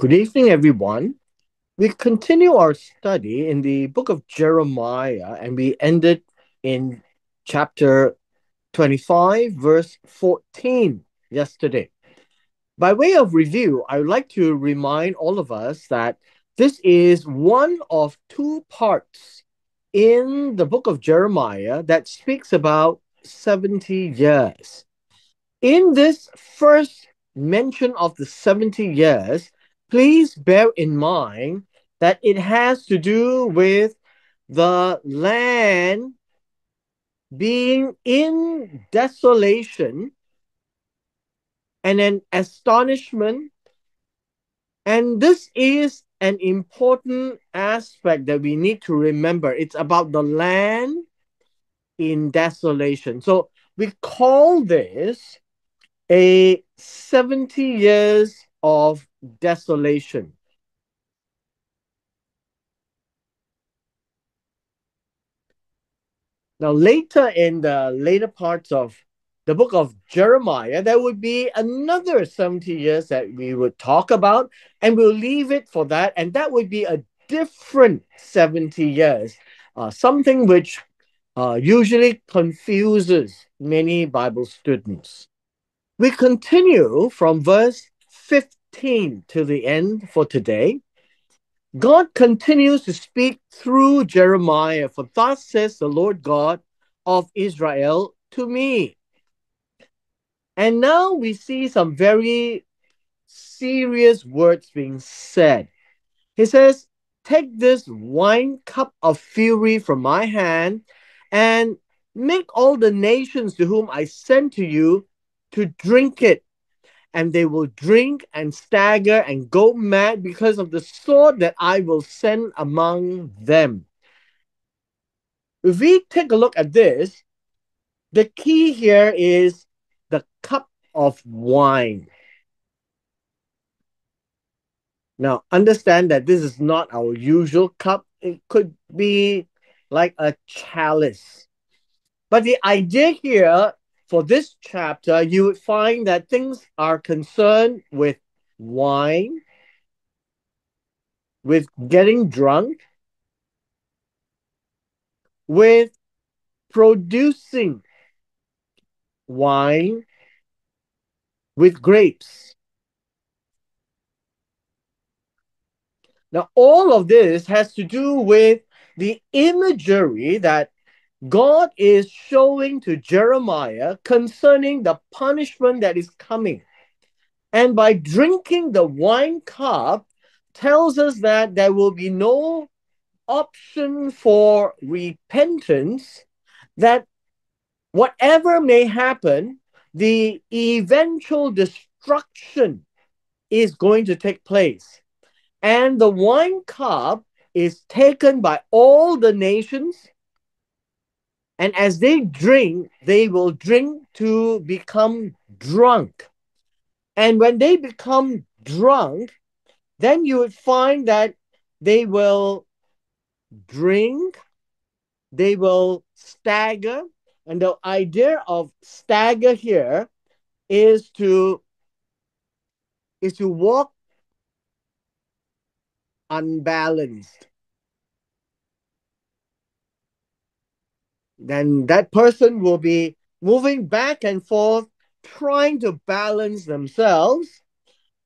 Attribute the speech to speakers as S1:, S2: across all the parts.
S1: Good evening, everyone. We continue our study in the book of Jeremiah, and we ended in chapter 25, verse 14 yesterday. By way of review, I would like to remind all of us that this is one of two parts in the book of Jeremiah that speaks about 70 years. In this first mention of the 70 years, please bear in mind that it has to do with the land being in desolation and an astonishment. And this is an important aspect that we need to remember. It's about the land in desolation. So we call this a 70 years of desolation. Now, later in the later parts of the book of Jeremiah, there would be another 70 years that we would talk about, and we'll leave it for that. And that would be a different 70 years, uh, something which uh, usually confuses many Bible students. We continue from verse 15 to the end for today. God continues to speak through Jeremiah, for thus says the Lord God of Israel to me. And now we see some very serious words being said. He says, Take this wine cup of fury from my hand and make all the nations to whom I send to you to drink it and they will drink and stagger and go mad because of the sword that I will send among them. If we take a look at this, the key here is the cup of wine. Now, understand that this is not our usual cup. It could be like a chalice. But the idea here for this chapter, you would find that things are concerned with wine, with getting drunk, with producing wine with grapes. Now, all of this has to do with the imagery that God is showing to Jeremiah concerning the punishment that is coming. And by drinking the wine cup, tells us that there will be no option for repentance, that whatever may happen, the eventual destruction is going to take place. And the wine cup is taken by all the nations and as they drink, they will drink to become drunk. And when they become drunk, then you would find that they will drink, they will stagger. And the idea of stagger here is to is to walk unbalanced then that person will be moving back and forth, trying to balance themselves.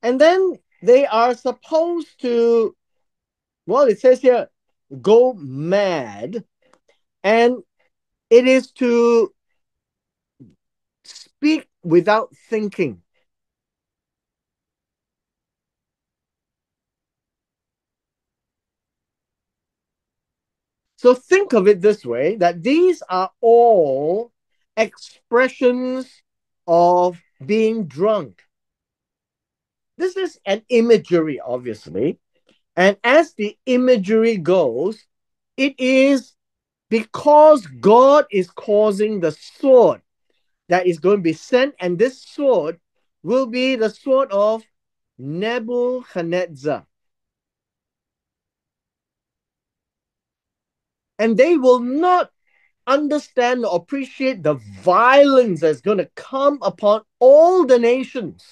S1: And then they are supposed to, well, it says here, go mad. And it is to speak without thinking. So think of it this way that these are all expressions of being drunk. This is an imagery, obviously. And as the imagery goes, it is because God is causing the sword that is going to be sent, and this sword will be the sword of Nebuchadnezzar. And they will not understand or appreciate the violence that's going to come upon all the nations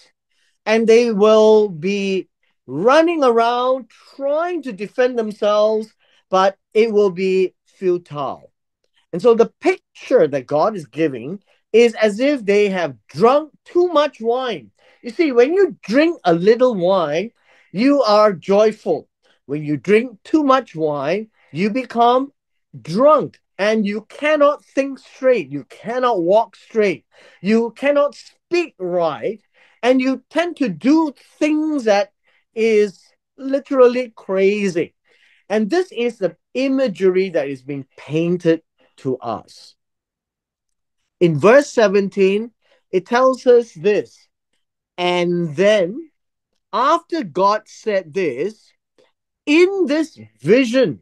S1: and they will be running around trying to defend themselves, but it will be futile. And so the picture that God is giving is as if they have drunk too much wine. You see, when you drink a little wine, you are joyful. When you drink too much wine, you become drunk and you cannot think straight. You cannot walk straight. You cannot speak right. And you tend to do things that is literally crazy. And this is the imagery that is being painted to us. In verse 17, it tells us this. And then, after God said this, in this vision,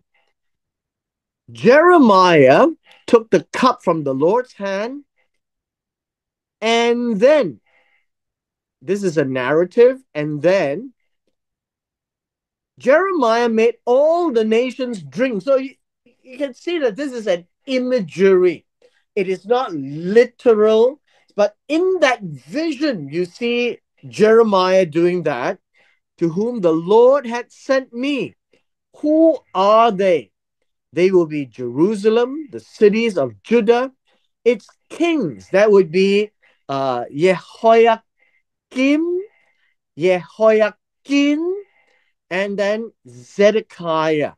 S1: Jeremiah took the cup from the Lord's hand, and then, this is a narrative, and then Jeremiah made all the nations drink. So you, you can see that this is an imagery. It is not literal, but in that vision, you see Jeremiah doing that. To whom the Lord had sent me. Who are they? They will be Jerusalem, the cities of Judah, its kings. That would be uh, Jehoiakim, and then Zedekiah,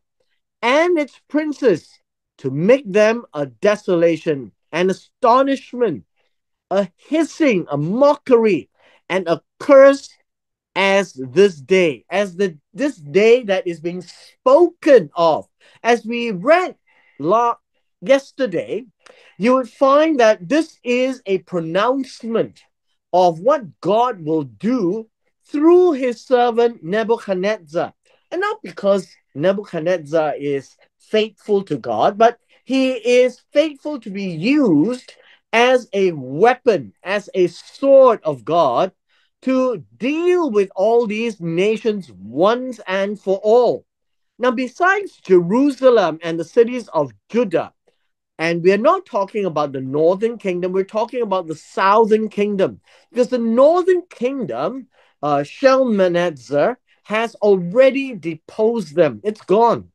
S1: and its princes, to make them a desolation, an astonishment, a hissing, a mockery, and a curse as this day, as the this day that is being spoken of. As we read la- yesterday, you would find that this is a pronouncement of what God will do through his servant Nebuchadnezzar. And not because Nebuchadnezzar is faithful to God, but he is faithful to be used as a weapon, as a sword of God to deal with all these nations once and for all. Now, besides Jerusalem and the cities of Judah, and we're not talking about the northern kingdom, we're talking about the southern kingdom. Because the northern kingdom, uh, Shalmaneser, has already deposed them. It's gone.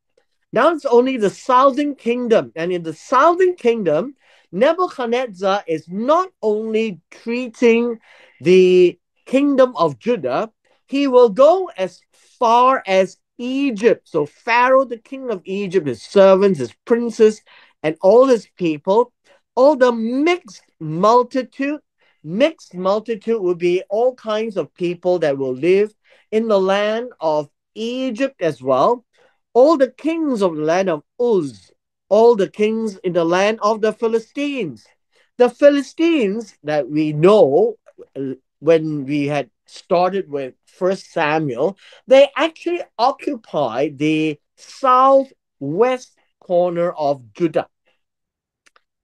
S1: Now it's only the southern kingdom. And in the southern kingdom, Nebuchadnezzar is not only treating the kingdom of Judah, he will go as far as Egypt. So Pharaoh, the king of Egypt, his servants, his princes, and all his people, all the mixed multitude, mixed multitude will be all kinds of people that will live in the land of Egypt as well. All the kings of the land of Uz, all the kings in the land of the Philistines. The Philistines that we know when we had started with First Samuel, they actually occupy the southwest corner of Judah.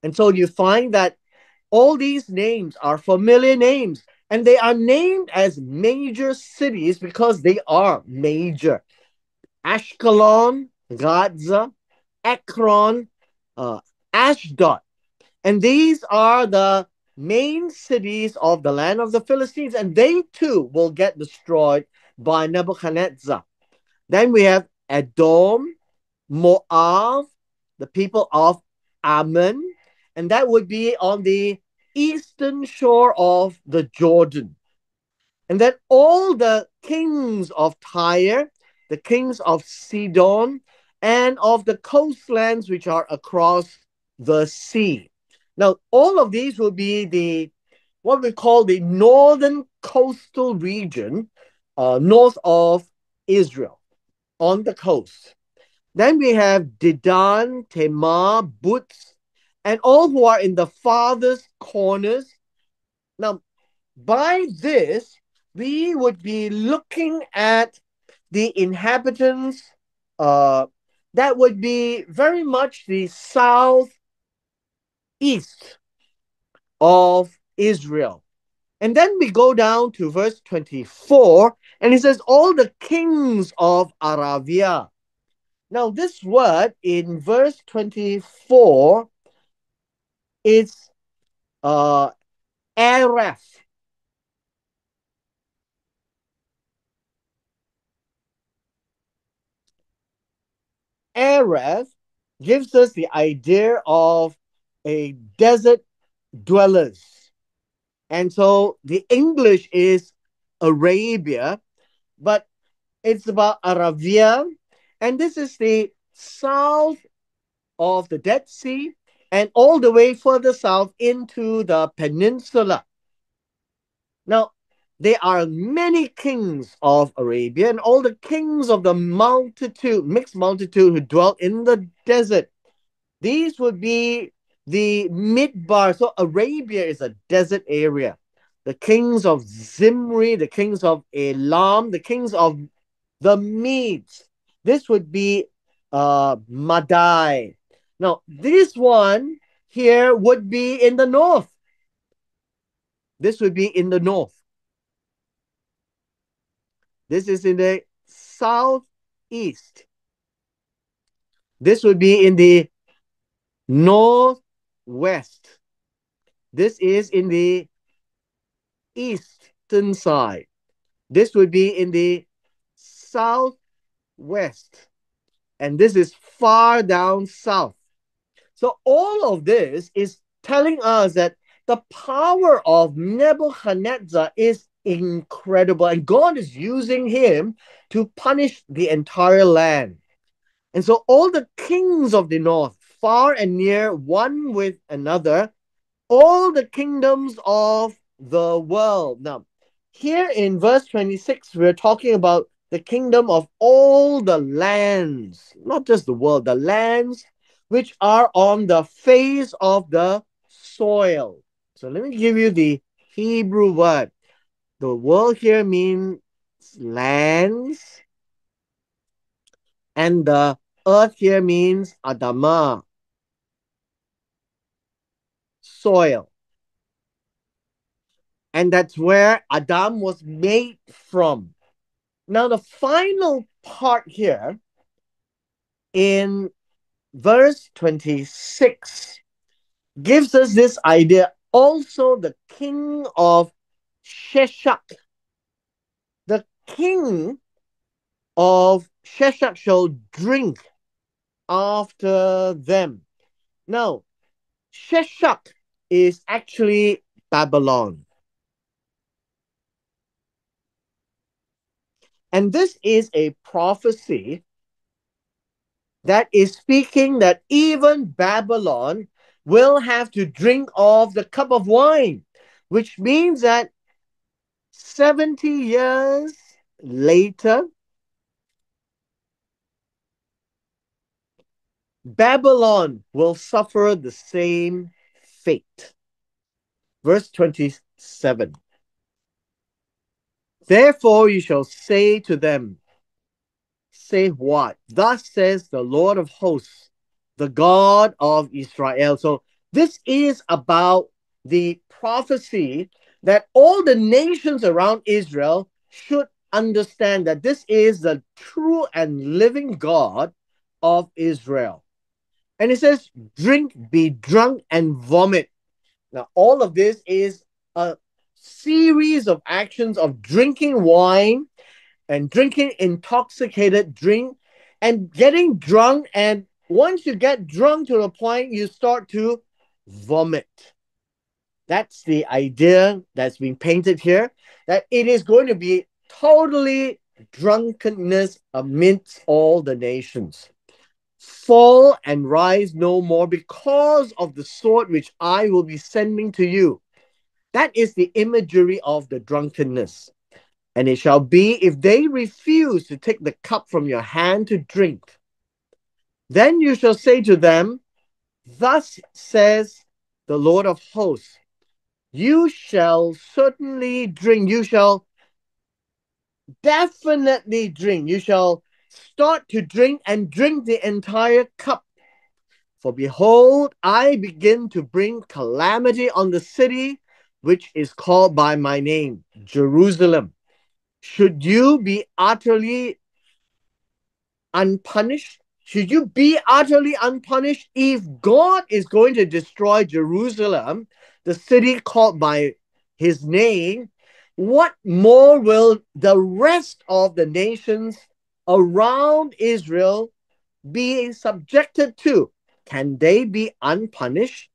S1: And so you find that all these names are familiar names and they are named as major cities because they are major. Ashkelon, Gaza, Ekron, uh, Ashdod. And these are the main cities of the land of the Philistines, and they too will get destroyed by Nebuchadnezzar. Then we have Edom, Moab, the people of Ammon, and that would be on the eastern shore of the Jordan. And then all the kings of Tyre, the kings of Sidon, and of the coastlands which are across the sea. Now, all of these will be the what we call the northern coastal region, uh, north of Israel, on the coast. Then we have Dedan, Tema, Buz, and all who are in the farthest corners. Now, by this, we would be looking at the inhabitants uh, that would be very much the south east of Israel. And then we go down to verse 24, and he says, All the kings of Arabia. Now, this word in verse 24 is uh. Aref gives us the idea of a desert dwellers. And so the English is Arabia, but it's about Arabia. And this is the south of the Dead Sea and all the way further south into the peninsula. Now, there are many kings of Arabia and all the kings of the multitude, mixed multitude who dwelt in the desert. These would be the midbar. So Arabia is a desert area. The kings of Zimri, the kings of Elam, the kings of the Medes. This would be uh, Madai. Now, this one here would be in the north. This would be in the north. This is in the southeast. This would be in the northwest. This is in the eastern side. This would be in the southwest. And this is far down south. So all of this is telling us that the power of Nebuchadnezzar is incredible, and God is using him to punish the entire land. And so all the kings of the north, far and near, one with another, all the kingdoms of the world. Now, here in verse 26, we're talking about the kingdom of all the lands, not just the world, the lands which are on the face of the soil. So let me give you the Hebrew word. The world here means lands, and the earth here means Adama, soil. And that's where Adam was made from. Now, the final part here in verse 26 gives us this idea. Also, the king of Sheshach, the king of Sheshach shall drink after them. Now, Sheshach is actually Babylon. And this is a prophecy that is speaking that even Babylon will have to drink of the cup of wine, which means that 70 years later, Babylon will suffer the same fate. Verse 27 Therefore you shall say to them, Say what? Thus says the Lord of hosts, the God of Israel. So this is about the prophecy that all the nations around Israel should understand that this is the true and living God of Israel. And it says, drink, be drunk, and vomit. Now, all of this is a series of actions of drinking wine and drinking intoxicated drink and getting drunk. And once you get drunk to the point, you start to vomit. That's the idea that's being painted here that it is going to be totally drunkenness amidst all the nations. Fall and rise no more because of the sword which I will be sending to you. That is the imagery of the drunkenness. And it shall be if they refuse to take the cup from your hand to drink, then you shall say to them, Thus says the Lord of hosts, you shall certainly drink, you shall definitely drink, you shall start to drink and drink the entire cup. For behold, I begin to bring calamity on the city which is called by my name, Jerusalem. Should you be utterly unpunished? Should you be utterly unpunished if God is going to destroy Jerusalem, the city called by his name? What more will the rest of the nations around Israel being subjected to? Can they be unpunished?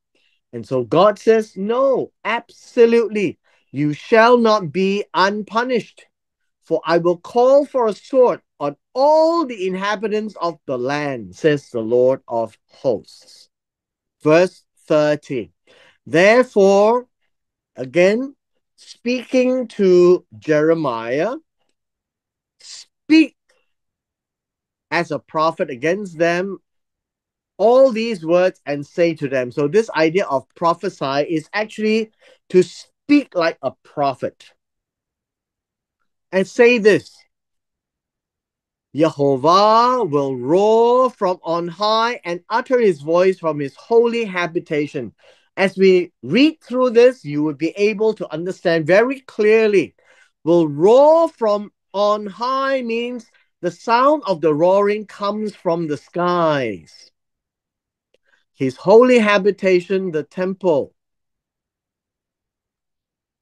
S1: And so God says, No, absolutely. You shall not be unpunished. For I will call for a sword on all the inhabitants of the land, says the Lord of hosts. Verse 30. Therefore, again, speaking to Jeremiah, speak as a prophet against them all these words and say to them. So, this idea of prophesy is actually to speak like a prophet and say this Jehovah will roar from on high and utter his voice from his holy habitation. As we read through this, you will be able to understand very clearly. Will roar from on high means the sound of the roaring comes from the skies. His holy habitation, the temple.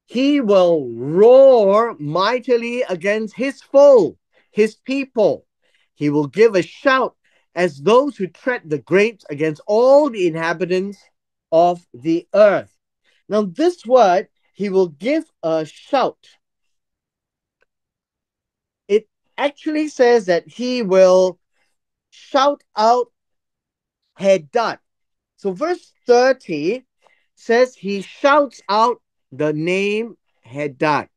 S1: He will roar mightily against his foe, his people. He will give a shout as those who tread the grapes against all the inhabitants of the earth. Now, this word, he will give a shout. It actually says that he will shout out Hadad. So, verse 30 says he shouts out the name Hadad.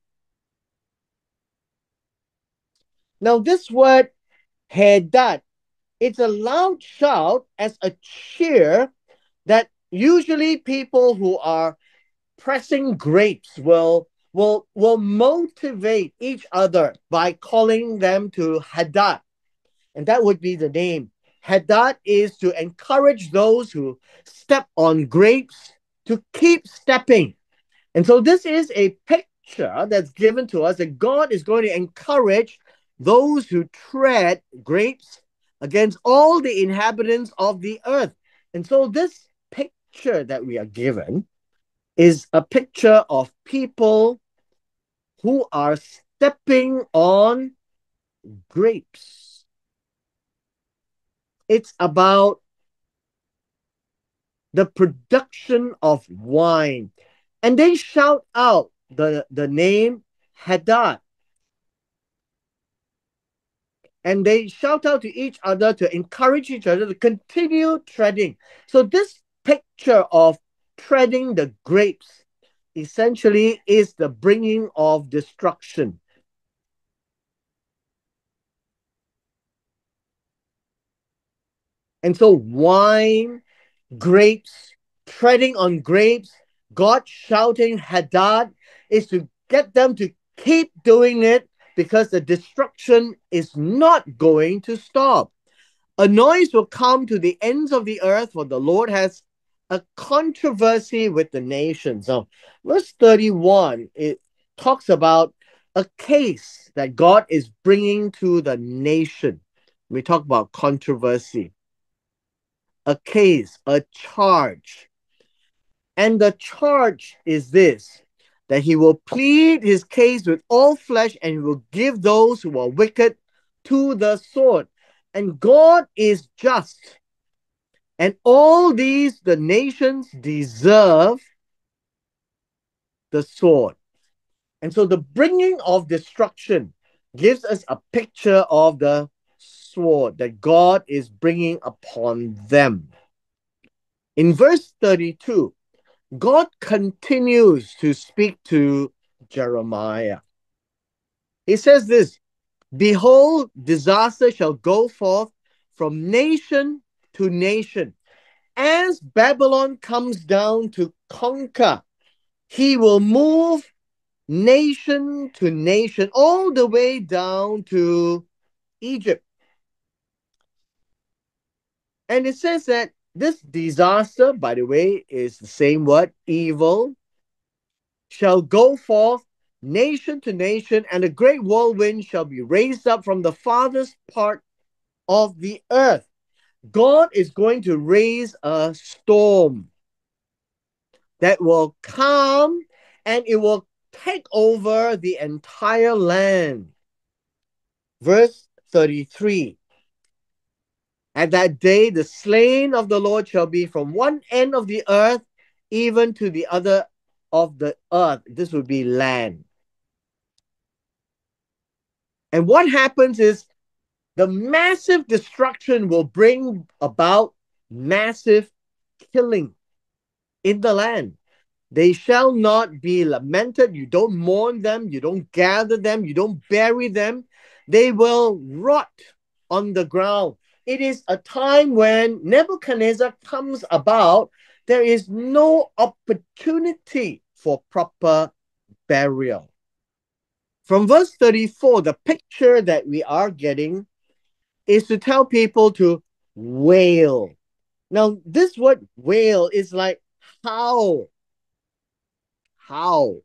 S1: Now, this word Hadad, it's a loud shout as a cheer that usually people who are pressing grapes will will will motivate each other by calling them to Hadad. And that would be the name. Hadad is to encourage those who step on grapes to keep stepping. And so this is a picture that's given to us that God is going to encourage those who tread grapes against all the inhabitants of the earth. And so this picture that we are given is a picture of people who are stepping on grapes. It's about the production of wine. And they shout out the, the name Hadad. And they shout out to each other to encourage each other to continue treading. So, this picture of treading the grapes essentially is the bringing of destruction. And so, wine, grapes, treading on grapes, God shouting Hadad is to get them to keep doing it because the destruction is not going to stop. A noise will come to the ends of the earth, for the Lord has a controversy with the nations. Now, verse 31, it talks about a case that God is bringing to the nation. We talk about controversy, a case, a charge. And the charge is this that he will plead his case with all flesh and he will give those who are wicked to the sword. And God is just and all these, the nations deserve the sword. And so the bringing of destruction gives us a picture of the sword that God is bringing upon them. In verse 32, God continues to speak to Jeremiah. He says this Behold, disaster shall go forth from nation to nation. As Babylon comes down to conquer, he will move nation to nation, all the way down to Egypt. And it says that this disaster, by the way, is the same word, evil, shall go forth nation to nation, and a great whirlwind shall be raised up from the farthest part of the earth. God is going to raise a storm that will come and it will take over the entire land. Verse 33 At that day, the slain of the Lord shall be from one end of the earth even to the other of the earth. This would be land. And what happens is the massive destruction will bring about massive killing in the land. They shall not be lamented. You don't mourn them. You don't gather them. You don't bury them. They will rot on the ground. It is a time when Nebuchadnezzar comes about. There is no opportunity for proper burial. From verse 34, the picture that we are getting is to tell people to wail. Now, this word wail is like how. How.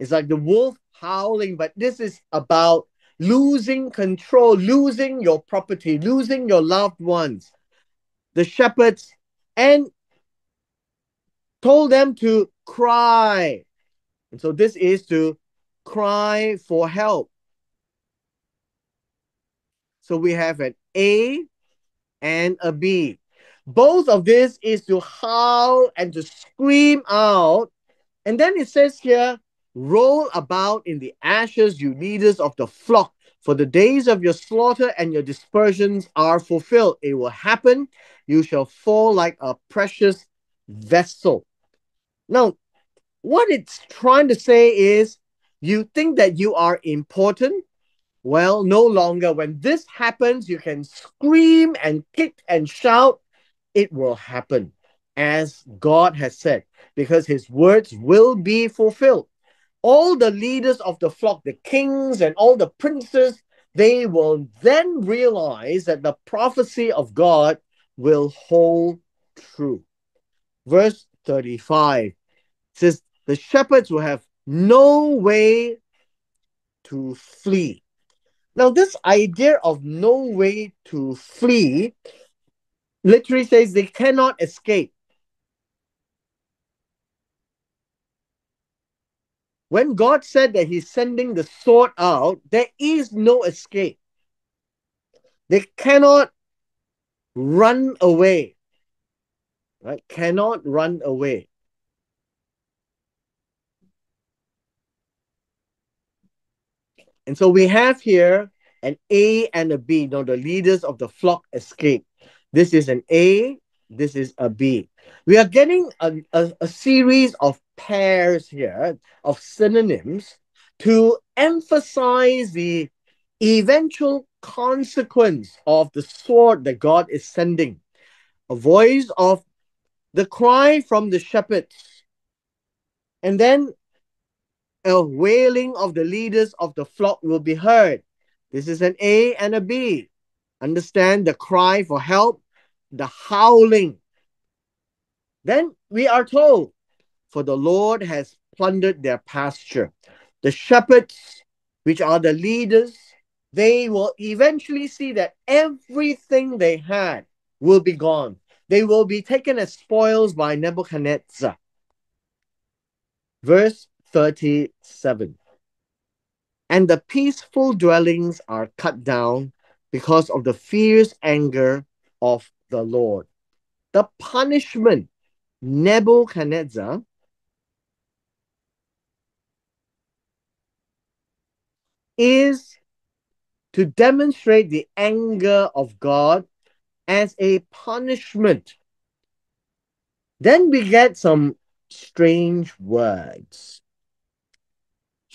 S1: It's like the wolf howling, but this is about losing control, losing your property, losing your loved ones. The shepherds and told them to cry. And so this is to cry for help. So we have an A and a B. Both of this is to howl and to scream out. And then it says here, roll about in the ashes, you leaders of the flock, for the days of your slaughter and your dispersions are fulfilled. It will happen. You shall fall like a precious vessel. Now, what it's trying to say is you think that you are important. Well, no longer. When this happens, you can scream and kick and shout. It will happen as God has said, because his words will be fulfilled. All the leaders of the flock, the kings and all the princes, they will then realize that the prophecy of God will hold true. Verse 35 says, The shepherds will have no way to flee. Now, this idea of no way to flee literally says they cannot escape. When God said that He's sending the sword out, there is no escape. They cannot run away. Right? Cannot run away. And so we have here an A and a B. Now the leaders of the flock escape. This is an A, this is a B. We are getting a, a, a series of pairs here, of synonyms, to emphasize the eventual consequence of the sword that God is sending. A voice of the cry from the shepherds. And then a wailing of the leaders of the flock will be heard. This is an A and a B. Understand the cry for help, the howling. Then we are told, for the Lord has plundered their pasture. The shepherds, which are the leaders, they will eventually see that everything they had will be gone. They will be taken as spoils by Nebuchadnezzar. Verse 37. And the peaceful dwellings are cut down because of the fierce anger of the Lord. The punishment, Nebuchadnezzar, is to demonstrate the anger of God as a punishment. Then we get some strange words.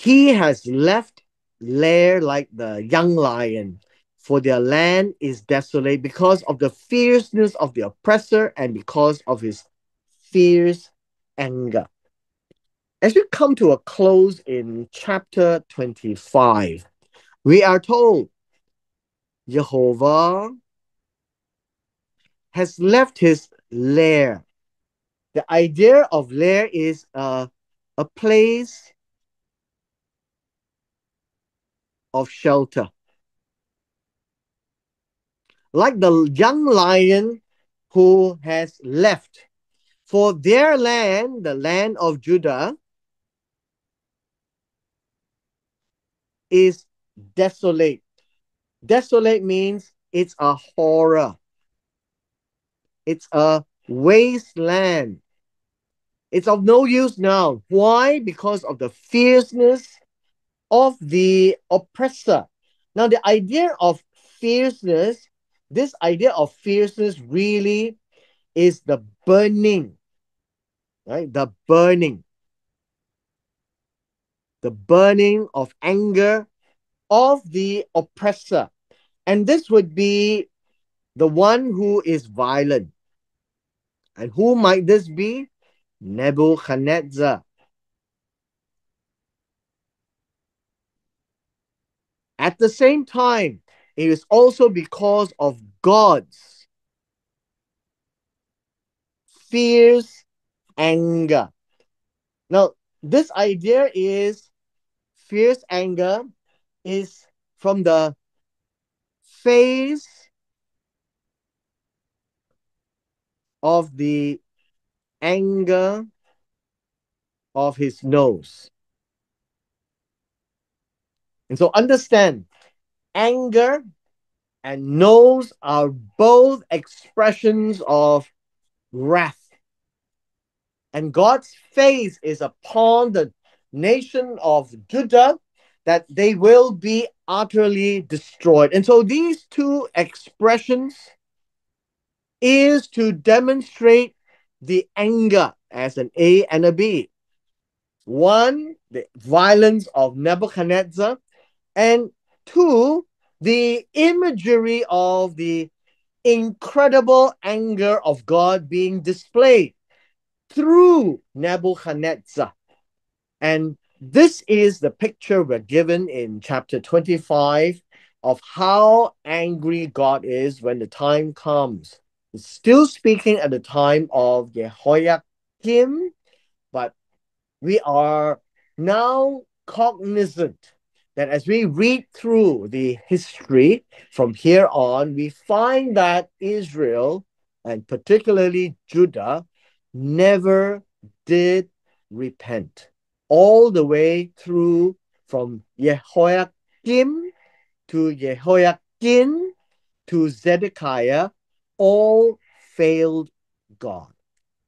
S1: He has left lair like the young lion, for their land is desolate because of the fierceness of the oppressor and because of his fierce anger. As we come to a close in chapter 25, we are told Jehovah has left his lair. The idea of lair is a, a place of shelter. Like the young lion who has left for their land, the land of Judah, is desolate. Desolate means it's a horror. It's a wasteland. It's of no use now. Why? Because of the fierceness of the oppressor. Now, the idea of fierceness, this idea of fierceness really is the burning, right? The burning. The burning of anger of the oppressor. And this would be the one who is violent. And who might this be? Nebuchadnezzar. At the same time, it is also because of God's fierce anger. Now, this idea is fierce anger is from the face of the anger of his nose. And so understand anger and nose are both expressions of wrath. And God's face is upon the nation of Judah that they will be utterly destroyed. And so these two expressions is to demonstrate the anger as an A and a B. One, the violence of Nebuchadnezzar, and two, the imagery of the incredible anger of God being displayed through Nebuchadnezzar. And this is the picture we're given in chapter 25 of how angry God is when the time comes. Still speaking at the time of Jehoiakim, but we are now cognizant that as we read through the history from here on, we find that Israel and particularly Judah never did repent all the way through from Jehoiakim to Jehoiakim to Zedekiah, all failed God.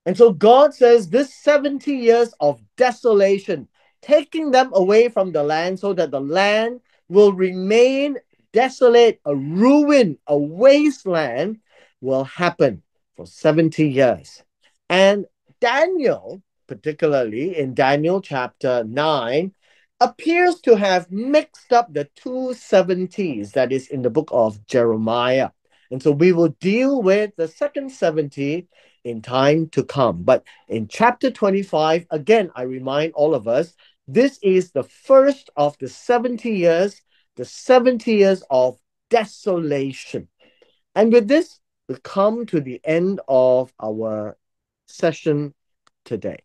S1: And so God says this 70 years of desolation, taking them away from the land so that the land will remain desolate, a ruin, a wasteland will happen for 70 years. And Daniel particularly in Daniel chapter 9, appears to have mixed up the two 70s that is in the book of Jeremiah. And so we will deal with the second 70 in time to come. But in chapter 25, again, I remind all of us, this is the first of the 70 years, the 70 years of desolation. And with this, we come to the end of our session today.